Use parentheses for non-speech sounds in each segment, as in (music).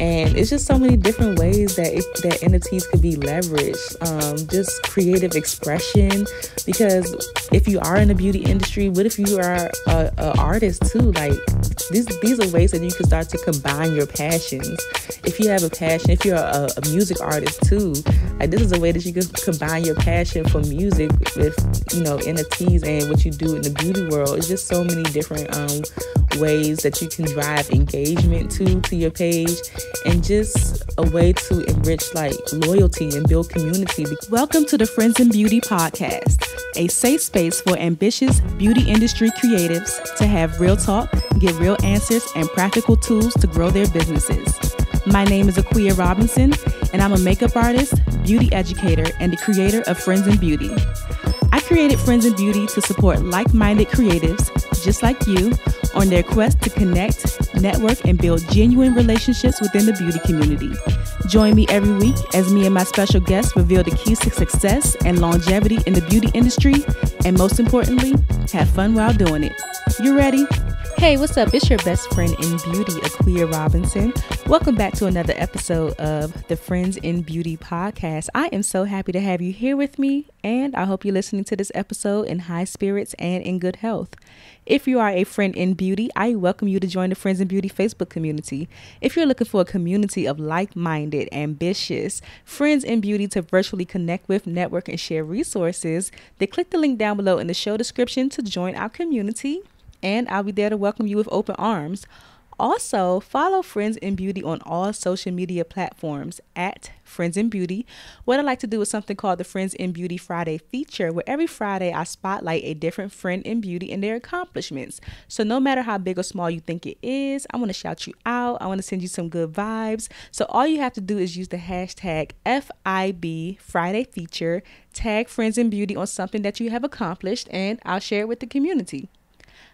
and it's just so many different ways that it, that NFTs could be leveraged. Um, just creative expression, because if you are in the beauty industry, what if you are a, a artist too? Like these these are ways that you can start to combine your passions. If you have a passion, if you're a, a music artist too, like this is a way that you can combine your passion for music with you know NFTs and what you do in the beauty world. It's just so many different um, ways that you can drive engagement to to your page and just a way to enrich like loyalty and build community. Welcome to the Friends in Beauty podcast, a safe space for ambitious beauty industry creatives to have real talk, get real answers, and practical tools to grow their businesses. My name is Akua Robinson, and I'm a makeup artist, beauty educator, and the creator of Friends in Beauty. I created Friends in Beauty to support like minded creatives just like you on their quest to connect, network, and build genuine relationships within the beauty community. Join me every week as me and my special guests reveal the keys to success and longevity in the beauty industry, and most importantly, have fun while doing it. You ready? Hey, what's up? It's your best friend in beauty, Akua Robinson. Welcome back to another episode of the Friends in Beauty podcast. I am so happy to have you here with me, and I hope you're listening to this episode in high spirits and in good health. If you are a friend in beauty, I welcome you to join the Friends in Beauty Facebook community. If you're looking for a community of like minded, ambitious friends in beauty to virtually connect with, network, and share resources, then click the link down below in the show description to join our community and I'll be there to welcome you with open arms. Also, follow Friends in Beauty on all social media platforms at Friends in Beauty. What I like to do is something called the Friends in Beauty Friday feature, where every Friday I spotlight a different friend in beauty and their accomplishments. So, no matter how big or small you think it is, I want to shout you out. I want to send you some good vibes. So, all you have to do is use the hashtag FIB Friday feature, tag Friends in Beauty on something that you have accomplished, and I'll share it with the community.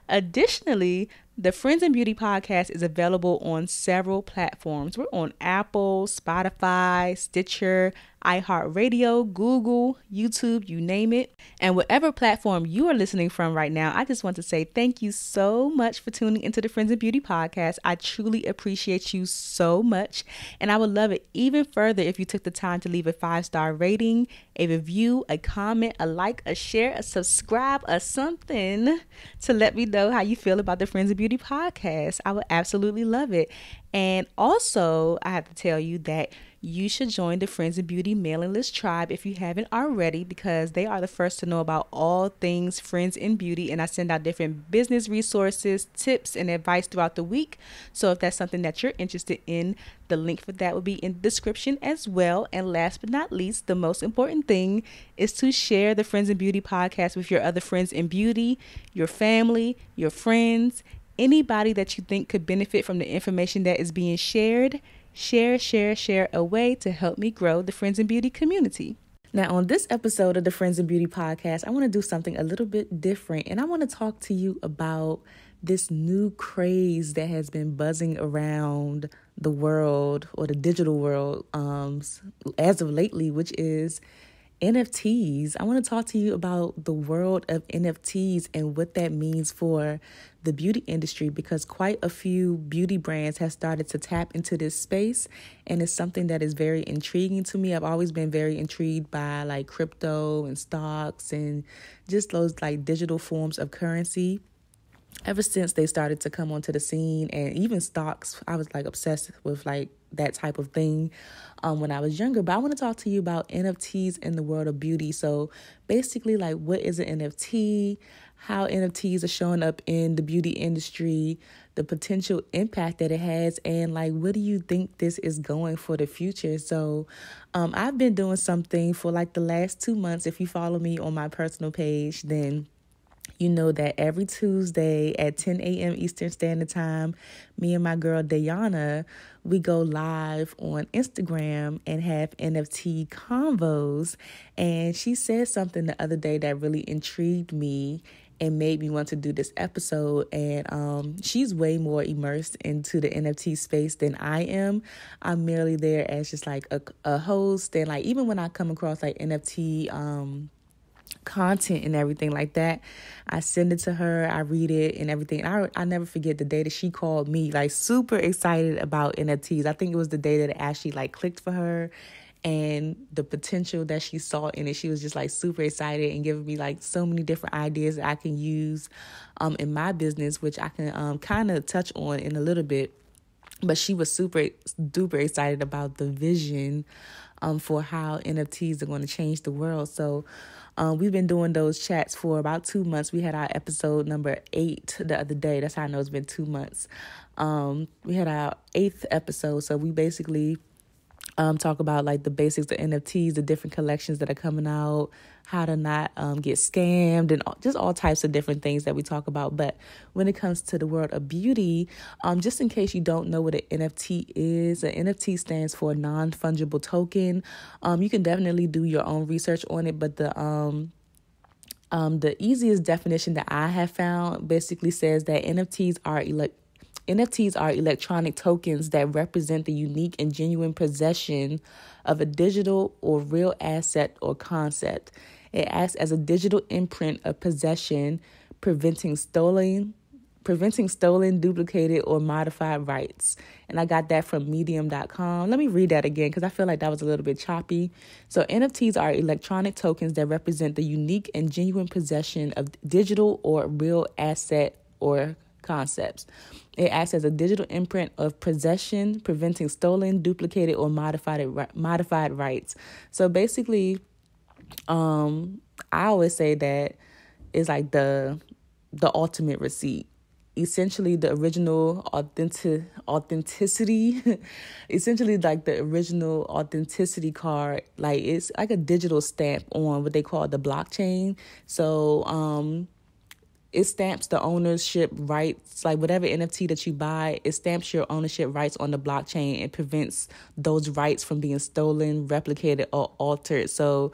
Additionally, the Friends and Beauty podcast is available on several platforms. We're on Apple, Spotify, Stitcher, iHeartRadio, Google, YouTube, you name it. And whatever platform you are listening from right now, I just want to say thank you so much for tuning into the Friends in Beauty podcast. I truly appreciate you so much. And I would love it even further if you took the time to leave a five star rating, a review, a comment, a like, a share, a subscribe, or something to let me know how you feel about the Friends in Beauty podcast. I would absolutely love it. And also, I have to tell you that you should join the Friends in Beauty mailing list tribe if you haven't already, because they are the first to know about all things Friends in Beauty. And I send out different business resources, tips, and advice throughout the week. So if that's something that you're interested in, the link for that will be in the description as well. And last but not least, the most important thing is to share the Friends in Beauty podcast with your other friends in beauty, your family, your friends, anybody that you think could benefit from the information that is being shared share, share, share a way to help me grow the Friends and Beauty community. Now, on this episode of the Friends and Beauty podcast, I want to do something a little bit different and I want to talk to you about this new craze that has been buzzing around the world or the digital world um, as of lately, which is NFTs. I want to talk to you about the world of NFTs and what that means for the beauty industry because quite a few beauty brands have started to tap into this space and it's something that is very intriguing to me. I've always been very intrigued by like crypto and stocks and just those like digital forms of currency ever since they started to come onto the scene and even stocks i was like obsessed with like that type of thing um, when i was younger. But i want to talk to you about nfts in the world of beauty. So basically like what is an nft how nfts are showing up in the beauty industry the potential impact that it has and like what do you think this is going for the future? So um, i've been doing something for like the last two months. If you follow me on my personal page then you know that every Tuesday at 10 a.m. Eastern Standard Time, me and my girl Deyana, we go live on Instagram and have NFT convos. And she said something the other day that really intrigued me and made me want to do this episode. And um, she's way more immersed into the NFT space than I am. I'm merely there as just like a, a host. And like, even when I come across like NFT, um, content and everything like that. I send it to her, I read it and everything. I I never forget the day that she called me like super excited about NFTs. I think it was the day that it actually like clicked for her and the potential that she saw in it. She was just like super excited and giving me like so many different ideas that I can use um in my business, which I can um kind of touch on in a little bit. But she was super duper excited about the vision um for how NFTs are going to change the world. So um, we've been doing those chats for about two months. We had our episode number eight the other day. That's how I know it's been two months. Um, we had our eighth episode. So we basically um, talk about like the basics of NFTs, the different collections that are coming out, how to not um, get scammed, and just all types of different things that we talk about. But when it comes to the world of beauty, um, just in case you don't know what an NFT is, an NFT stands for a non fungible token. Um, you can definitely do your own research on it, but the um, um, the easiest definition that I have found basically says that NFTs are elect NFTs are electronic tokens that represent the unique and genuine possession of a digital or real asset or concept. It acts as a digital imprint of possession, preventing stolen preventing stolen, duplicated, or modified rights. And I got that from medium.com. Let me read that again because I feel like that was a little bit choppy. So, NFTs are electronic tokens that represent the unique and genuine possession of digital or real asset or concepts. It acts as a digital imprint of possession, preventing stolen, duplicated, or modified modified rights. So basically, um, I always say that it's like the the ultimate receipt. Essentially, the original authentic authenticity, (laughs) essentially like the original authenticity card. Like it's like a digital stamp on what they call the blockchain. So, um, it stamps the ownership rights like whatever nft that you buy it stamps your ownership rights on the blockchain and prevents those rights from being stolen replicated or altered so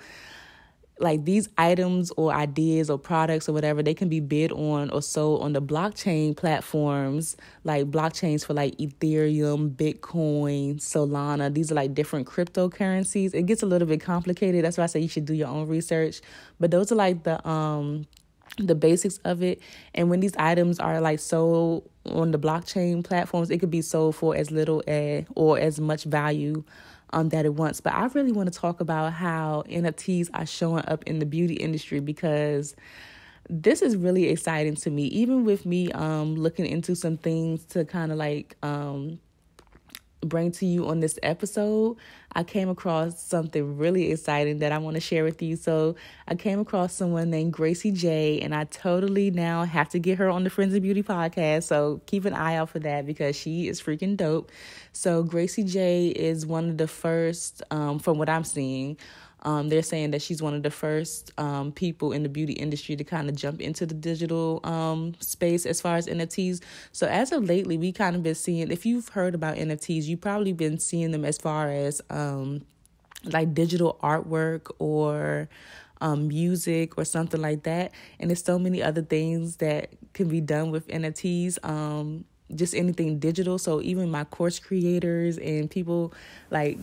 like these items or ideas or products or whatever they can be bid on or sold on the blockchain platforms like blockchains for like ethereum bitcoin solana. These are like different cryptocurrencies. It gets a little bit complicated. That's why i say you should do your own research. But those are like the um the basics of it. And when these items are like sold on the blockchain platforms it could be sold for as little as or as much value um, that it wants. But I really want to talk about how NFTs are showing up in the beauty industry because this is really exciting to me. Even with me um, looking into some things to kind of like um, bring to you on this episode, I came across something really exciting that I want to share with you. So, I came across someone named Gracie J, and I totally now have to get her on the Friends of Beauty podcast. So, keep an eye out for that because she is freaking dope. So, Gracie J is one of the first, um, from what I'm seeing, um, they're saying that she's one of the first um, people in the beauty industry to kind of jump into the digital um, space as far as NFTs. So as of lately, we kind of been seeing. If you've heard about NFTs, you've probably been seeing them as far as um, like digital artwork or um, music or something like that. And there's so many other things that can be done with NFTs. Um, just anything digital. So even my course creators and people like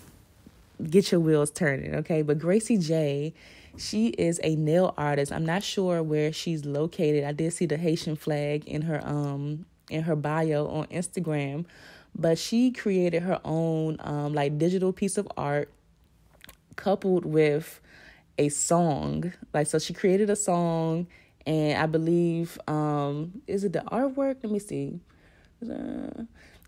get your wheels turning, okay? But Gracie J, she is a nail artist. I'm not sure where she's located. I did see the Haitian flag in her um in her bio on Instagram, but she created her own um like digital piece of art coupled with a song. Like so she created a song and I believe um is it the artwork? Let me see.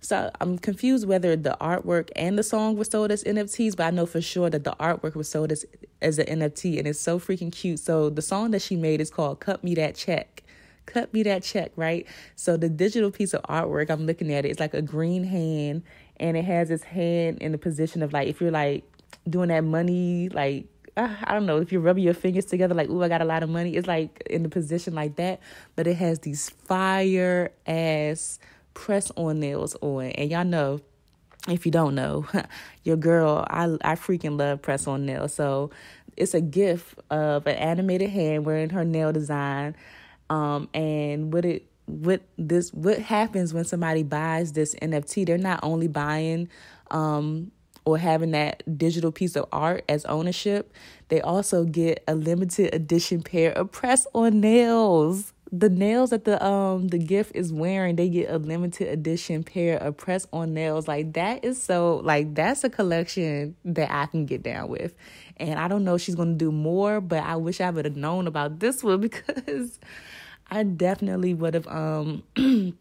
So I'm confused whether the artwork and the song were sold as NFTs, but I know for sure that the artwork was sold as as an NFT, and it's so freaking cute. So the song that she made is called "Cut Me That Check." Cut me that check, right? So the digital piece of artwork, I'm looking at it, it's like a green hand, and it has its hand in the position of like if you're like doing that money, like uh, I don't know if you're rubbing your fingers together, like, ooh, I got a lot of money. It's like in the position like that, but it has these fire ass press on nails on. And y'all know, if you don't know, (laughs) your girl, I I freaking love press on nails. So it's a GIF of an animated hand wearing her nail design. Um, and what it what this what happens when somebody buys this NFT, they're not only buying um or having that digital piece of art as ownership, they also get a limited edition pair of press on nails. The nails that the um the GIF is wearing, they get a limited edition pair of press on nails. Like that is so like that's a collection that I can get down with. And I don't know she's gonna do more, but I wish I would have known about (laughs) this one because I definitely would have um (clears throat)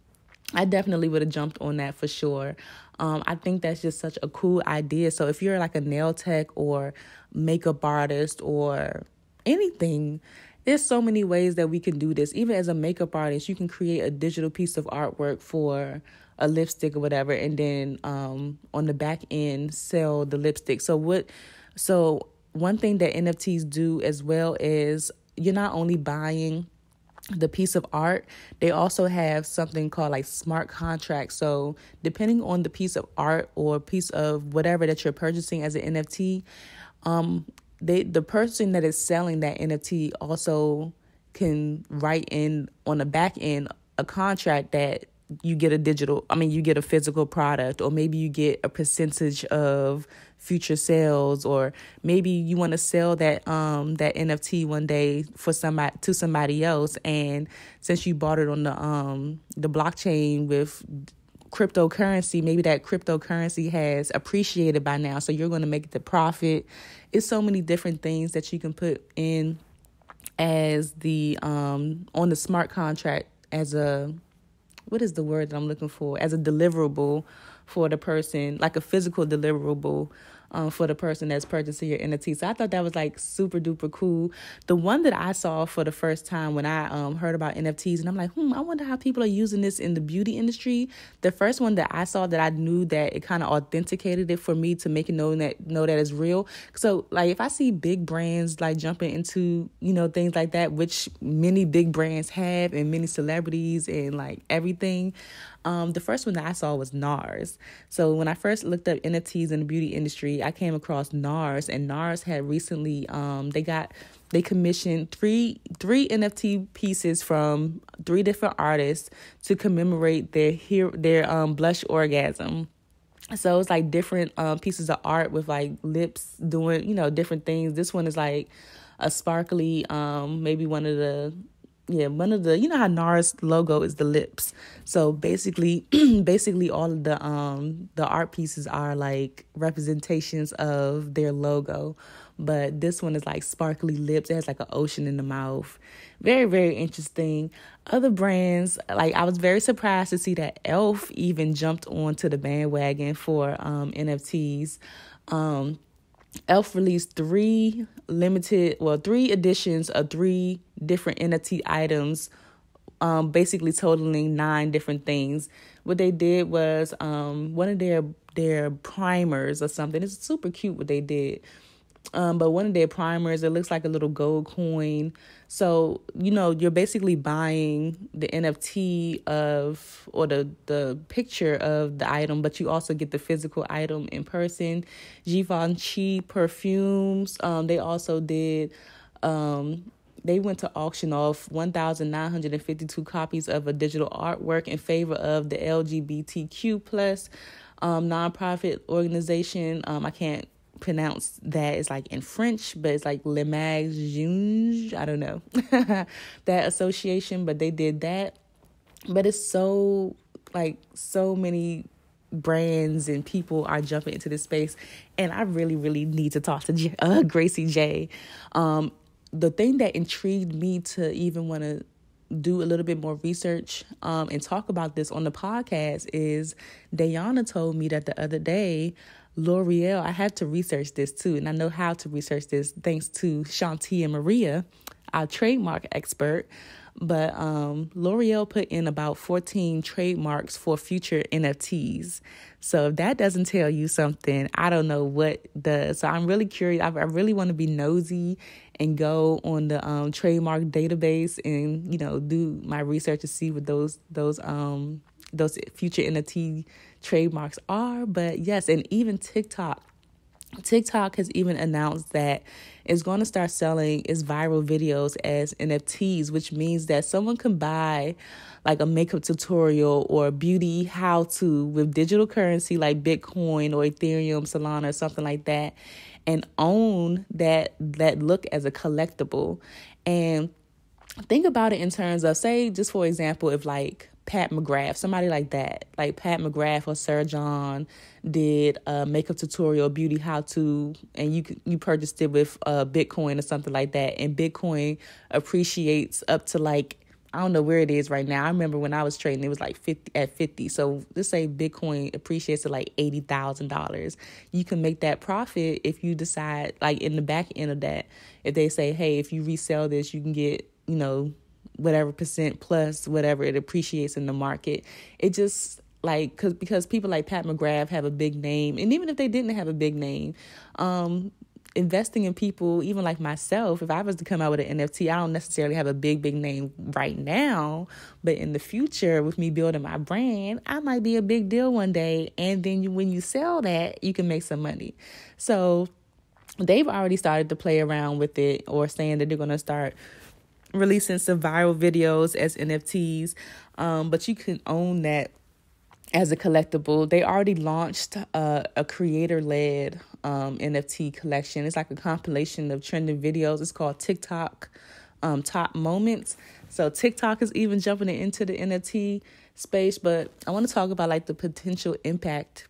I definitely would have jumped on that for sure. Um, I think that's just such a cool idea. So if you're like a nail tech or makeup artist or anything, there's so many ways that we can do this. Even as a makeup artist, you can create a digital piece of artwork for a lipstick or whatever, and then um, on the back end sell the lipstick. So what? So one thing that NFTs do as well is you're not only buying the piece of art, they also have something called like smart contracts. So, depending on the piece of art or piece of whatever that you're purchasing as an NFT, um, they the person that is selling that NFT also can write in on the back end a contract that you get a digital i mean you get a physical product or maybe you get a percentage of future sales or maybe you want to sell that um that NFT one day for somebody to somebody else. And since you bought it on the um the blockchain with cryptocurrency maybe that cryptocurrency has appreciated by now so you're going to make the profit. It's so many different things that you can put in as the um on the smart contract as a what is the word that I'm looking for? As a deliverable for the person, like a physical deliverable um, for the person that's purchasing your NFT. So I thought that was like super duper cool. The one that I saw for the first time when I um, heard about NFTs, and I'm like, hmm, I wonder how people are using this in the beauty industry. The first one that I saw that I knew that it kind of authenticated it for me to make it know that know that it's real. So like if I see big brands like jumping into you know things like that, which many big brands have, and many celebrities and like everything. Um, the first one that I saw was NARS. So when I first looked up NFTs in the beauty industry, I came across NARS, and NARS had recently um, they got they commissioned three three NFT pieces from three different artists to commemorate their here their um, blush orgasm. So it's like different um, pieces of art with like lips doing you know different things. This one is like a sparkly um maybe one of the yeah, one of the you know how NARS logo is the lips. So basically (clears throat) basically all of the um the art pieces are like representations of their logo. But this one is like sparkly lips. It has like an ocean in the mouth. Very, very interesting. Other brands, like I was very surprised to see that Elf even jumped onto the bandwagon for um NFTs. Um Elf released three limited, well, three editions of three different NFT items, um, basically totaling nine different things. What they did was um, one of their their primers or something. It's super cute what they did. Um, but one of their primers, it looks like a little gold coin. So, you know, you're basically buying the NFT of or the the picture of the item, but you also get the physical item in person. Givenchy perfumes, um, they also did um they went to auction off 1,952 copies of a digital artwork in favor of the LGBTQ plus um, nonprofit organization. Um, I can't pronounce that. It's like in French, but it's like Le Mag. I don't know (laughs) that association, but they did that. But it's so like so many brands and people are jumping into this space and i really really need to talk to J- (laughs) uh, gracie j um, the thing that intrigued me to even want to do a little bit more research um, and talk about this on the podcast is Deyana told me that the other day, L'Oreal, I had to research this too, and I know how to research this thanks to Shanti and Maria, our trademark expert. But um, L'Oreal put in about 14 trademarks for future NFTs. So if that doesn't tell you something, I don't know what does. So I'm really curious. I, I really want to be nosy and go on the um, trademark database and you know do my research to see what those those um those future NFT trademarks are. But yes, and even TikTok. TikTok has even announced that it's going to start selling its viral videos as NFTs, which means that someone can buy like a makeup tutorial or beauty how to with digital currency like Bitcoin or Ethereum, Solana, or something like that, and own that that look as a collectible. And think about it in terms of say, just for example, if like Pat McGrath, somebody like that, like Pat McGrath or Sir John did a makeup tutorial, beauty how to, and you you purchased it with uh, Bitcoin or something like that, and Bitcoin appreciates up to like I don't know where it is right now. I remember when I was trading, it was like fifty at fifty. So let's say Bitcoin appreciates to like eighty thousand dollars. You can make that profit if you decide, like in the back end of that, if they say, hey, if you resell this, you can get you know whatever percent plus whatever it appreciates in the market. It just like cause because people like Pat McGrath have a big name, and even if they didn't have a big name, um, investing in people, even like myself, if I was to come out with an NFT, I don't necessarily have a big, big name right now, but in the future, with me building my brand, I might be a big deal one day. And then you, when you sell that, you can make some money. So they've already started to play around with it or saying that they're going to start releasing some viral videos as NFTs. Um, but you can own that as a collectible. They already launched a, a creator led um, NFT collection. It's like a compilation of trending videos. It's called TikTok um, Top Moments. So TikTok is even jumping into the NFT space. But I want to talk about like the potential impact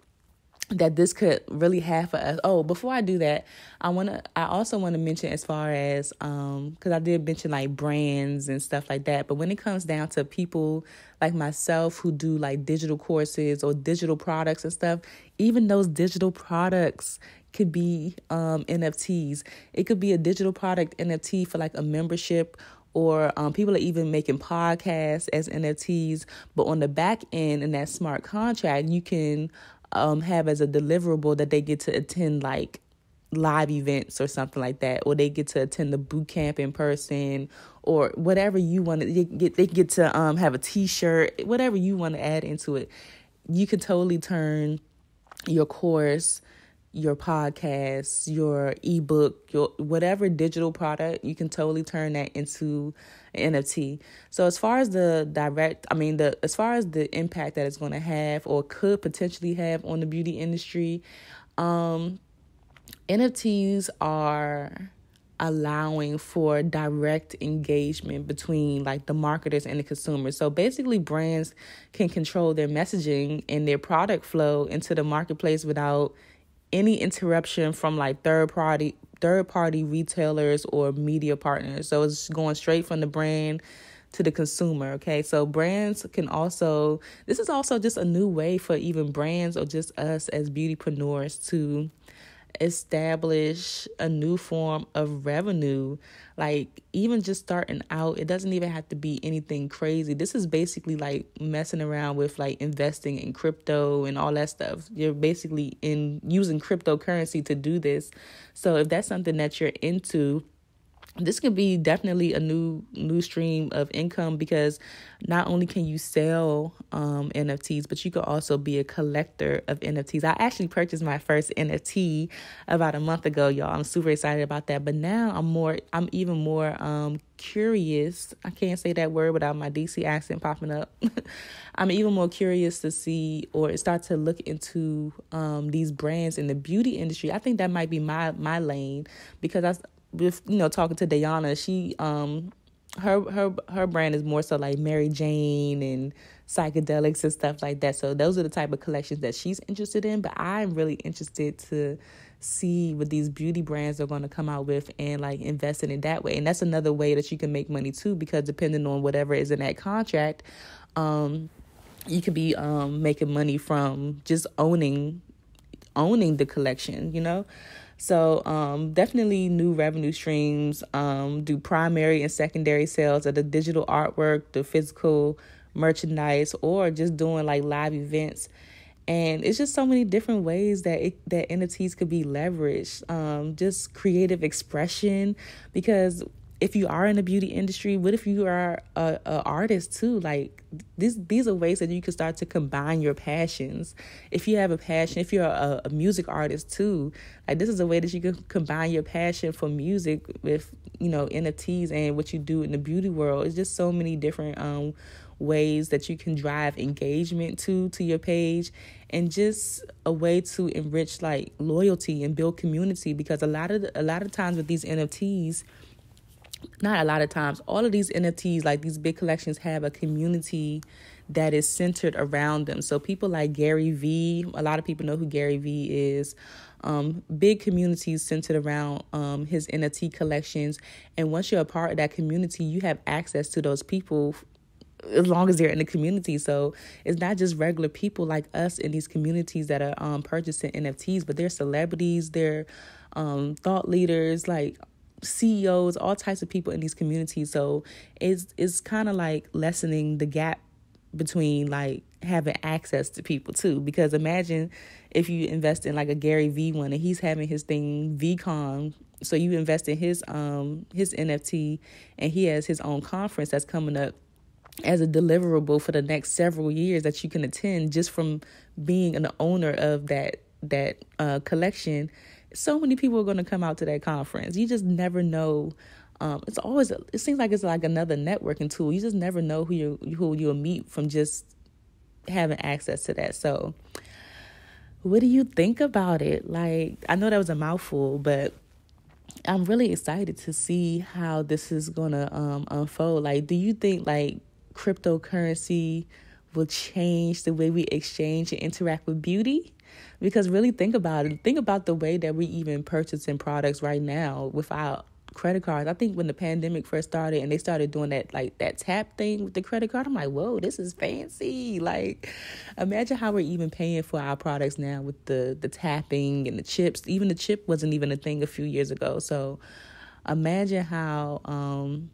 that this could really have for us. Oh, before I do that, I want to I also want to mention as far as um cuz I did mention like brands and stuff like that, but when it comes down to people like myself who do like digital courses or digital products and stuff, even those digital products could be um NFTs. It could be a digital product NFT for like a membership or um, people are even making podcasts as NFTs. But on the back end in that smart contract, you can um, have as a deliverable that they get to attend like live events or something like that, or they get to attend the boot camp in person, or whatever you want to get. They get to um, have a T-shirt, whatever you want to add into it. You can totally turn your course your podcast, your ebook, your whatever digital product, you can totally turn that into an NFT. So as far as the direct, I mean the as far as the impact that it's going to have or could potentially have on the beauty industry, um NFTs are allowing for direct engagement between like the marketers and the consumers. So basically brands can control their messaging and their product flow into the marketplace without any interruption from like third party third party retailers or media partners. So it's going straight from the brand to the consumer. Okay. So brands can also, this is also just a new way for even brands or just us as beautypreneurs to establish a new form of revenue. Like, even just starting out, it doesn't even have to be anything crazy. This is basically like messing around with like investing in crypto and all that stuff. You're basically in using cryptocurrency to do this. So, if that's something that you're into, this could be definitely a new new stream of income because not only can you sell um, NFTs, but you could also be a collector of NFTs. I actually purchased my first NFT about a month ago, y'all. I'm super excited about that. But now I'm more, I'm even more um, curious. I can't say that word without my DC accent popping up. (laughs) I'm even more curious to see or start to look into um, these brands in the beauty industry. I think that might be my my lane because I with you know talking to Deyana, she um her her her brand is more so like Mary Jane and psychedelics and stuff like that. So those are the type of collections that she's interested in. But I'm really interested to see what these beauty brands are going to come out with and like invest in it that way. And that's another way that you can make money too, because depending on whatever is in that contract, um, you could be um making money from just owning owning the collection, you know. So um, definitely new revenue streams. Um, do primary and secondary sales of the digital artwork, the physical merchandise, or just doing like live events. And it's just so many different ways that it, that NFTs could be leveraged. Um, just creative expression, because if you are in the beauty industry, what if you are a, a artist too? Like this, these are ways that you can start to combine your passions. If you have a passion, if you're a, a music artist too, like this is a way that you can combine your passion for music with you know NFTs and what you do in the beauty world. It's just so many different um, ways that you can drive engagement to to your page and just a way to enrich like loyalty and build community because a lot of the, a lot of times with these NFTs not a lot of times all of these NFTs like these big collections have a community that is centered around them. So people like Gary Vee, a lot of people know who Gary Vee is. Um, big communities centered around um, his NFT collections. And once you're a part of that community, you have access to those people as long as they're in the community. So it's not just regular people like us in these communities that are um, purchasing NFTs, but they're celebrities, they're um, thought leaders, like CEOs, all types of people in these communities. So it's it's kind of like lessening the gap between like having access to people too. Because imagine if you invest in like a Gary Vee one and he's having his thing VeeCon. So you invest in his um his NFT and he has his own conference that's coming up as a deliverable for the next several years that you can attend just from being an owner of that that uh, collection. So many people are going to come out to that conference. You just never know um, it's always it seems like it's like another networking tool. You just never know who you who you'll meet from just having access to that. So, what do you think about it? Like, I know that was a mouthful, but I'm really excited to see how this is gonna um, unfold. Like, do you think like cryptocurrency will change the way we exchange and interact with beauty? Because really think about it. Think about the way that we even purchasing products right now without credit cards. I think when the pandemic first started and they started doing that like that tap thing with the credit card, I'm like, whoa, this is fancy. Like, imagine how we're even paying for our products now with the the tapping and the chips. Even the chip wasn't even a thing a few years ago. So, imagine how um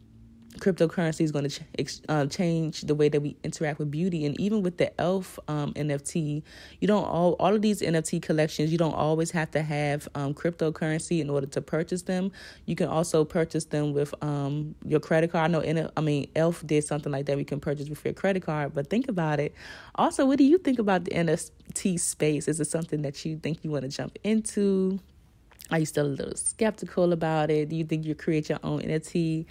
cryptocurrency is going to ch- uh, change the way that we interact with beauty. And even with the elf um, nft you don't all all of these nft collections you don't always have to have um, cryptocurrency in order to purchase them. You can also purchase them with um, your credit card. I know in i mean elf did something like that. We can purchase with your credit card. But think about it. Also what do you think about the nft space? Is it something that you think you want to jump into? Are you still a little skeptical about it? Do you think you create your own nft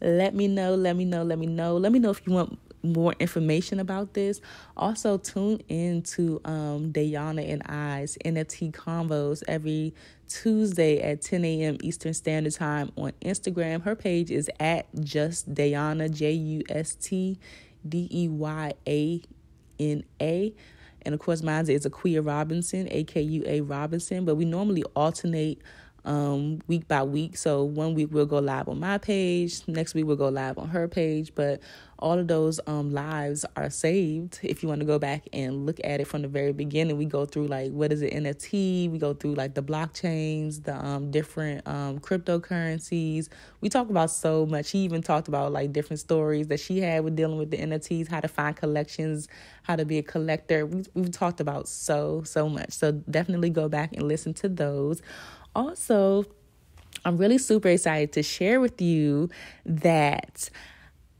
let me know, let me know, let me know. Let me know if you want more information about this. Also, tune in to um, Deyana and I's NFT Convos every Tuesday at 10 a.m. Eastern Standard Time on Instagram. Her page is at Just Deyana, J U S T D E Y A N A. And of course, mine is Akua Robinson, A K U A Robinson. But we normally alternate um, week by week. So one week we'll go live on my page, next week we'll go live on her page. But all of those um, lives are saved. If you want to go back and look at it from the very beginning, we go through like what is it NFT? We go through like the blockchains, the um, different um, cryptocurrencies. We talk about so much. She even talked about like different stories that she had with dealing with the NFTs, how to find collections, how to be a collector. We, we've talked about so so much. So definitely go back and listen to those also, I'm really super excited to share with you that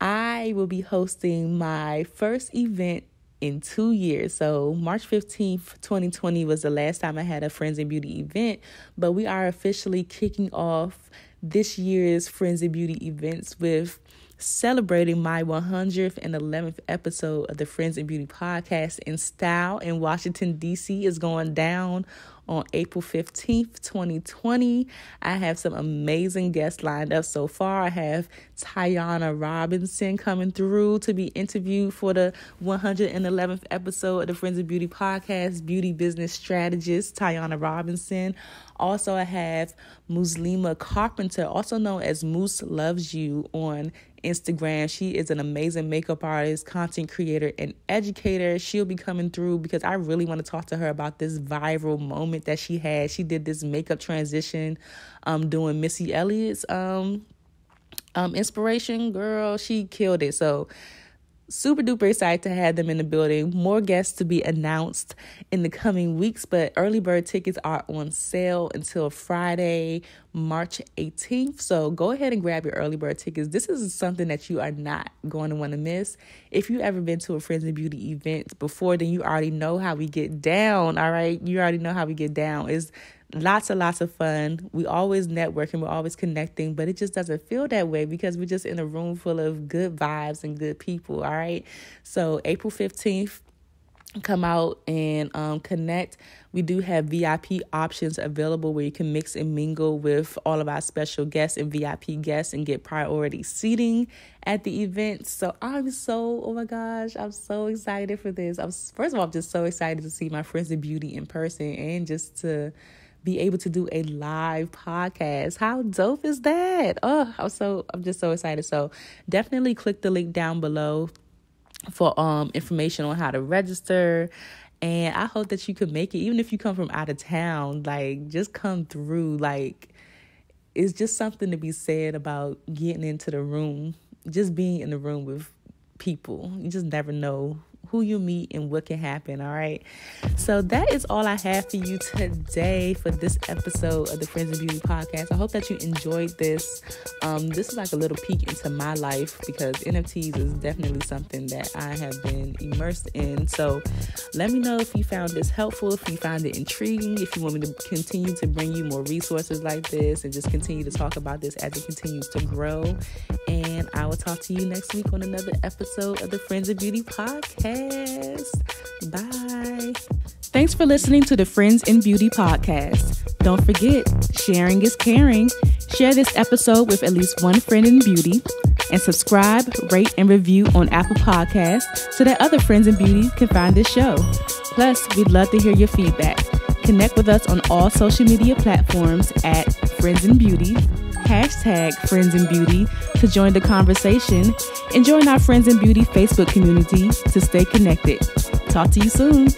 I will be hosting my first event in two years. So, March 15th, 2020 was the last time I had a Friends and Beauty event, but we are officially kicking off this year's Friends and Beauty events with celebrating my 111th episode of the Friends and Beauty podcast in style in Washington, D.C. is going down on April 15th, 2020. I have some amazing guests lined up so far. I have Tayana Robinson coming through to be interviewed for the 111th episode of the Friends of Beauty podcast, beauty business strategist Tayana Robinson. Also, I have Muslima Carpenter, also known as Moose Loves You on Instagram. She is an amazing makeup artist, content creator, and educator. She'll be coming through because I really want to talk to her about this viral moment that she had. She did this makeup transition um doing Missy Elliott's um um inspiration girl. She killed it. So super duper excited to have them in the building. More guests to be announced in the coming weeks, but early bird tickets are on sale until Friday, March 18th. So go ahead and grab your early bird tickets. This is something that you are not going to want to miss. If you've ever been to a Friends and Beauty event before, then you already know how we get down. All right. You already know how we get down. Is lots and lots of fun. We always networking, we're always connecting, but it just doesn't feel that way because we're just in a room full of good vibes and good people. All right. So April 15th, come out and um, connect. We do have VIP options available where you can mix and mingle with all of our special guests and VIP guests and get priority seating at the event. So I'm so, oh my gosh, I'm so excited for this. I'm first of all, I'm just so excited to see my friends in beauty in person and just to be able to do a live podcast. How dope is that? Oh, I'm so I'm just so excited. So definitely click the link down below for um information on how to register and I hope that you could make it even if you come from out of town like just come through like it's just something to be said about getting into the room just being in the room with people you just never know who you meet and what can happen. All right. So that is all I have for you today for this episode of the Friends and Beauty podcast. I hope that you enjoyed this. Um, this is like a little peek into my life because NFTs is definitely something that I have been immersed in. So let me know if you found this helpful, if you found it intriguing, if you want me to continue to bring you more resources like this and just continue to talk about this as it continues to grow. And I will talk to you next week on another episode of the Friends of Beauty podcast. Bye. Thanks for listening to the Friends in Beauty podcast. Don't forget, sharing is caring. Share this episode with at least one friend in beauty and subscribe, rate, and review on Apple Podcasts so that other friends in beauty can find this show. Plus, we'd love to hear your feedback. Connect with us on all social media platforms at Friends in Beauty hashtag Friends in Beauty to join the conversation and join our Friends in Beauty Facebook community to stay connected. Talk to you soon.